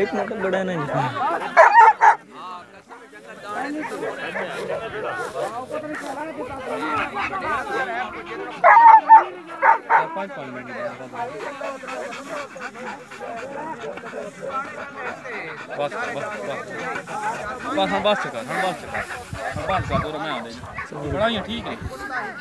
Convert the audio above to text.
एक मतलब बड़ा नहीं पाँच पाँच मिनट बस बस बस बस हम बस चुका हम बस चुका हम बस चुका दो मैं आ गई बड़ा ठीक है